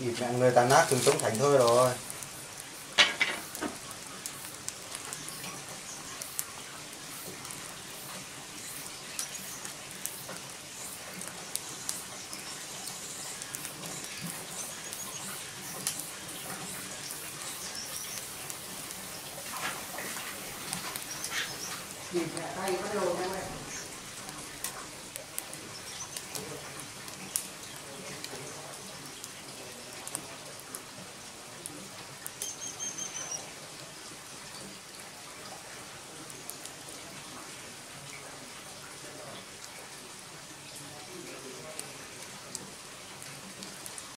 Nhịp mẹ người ta nát từng trống thành thôi rồi. Nhịp mẹ tay bắt đầu em ạ.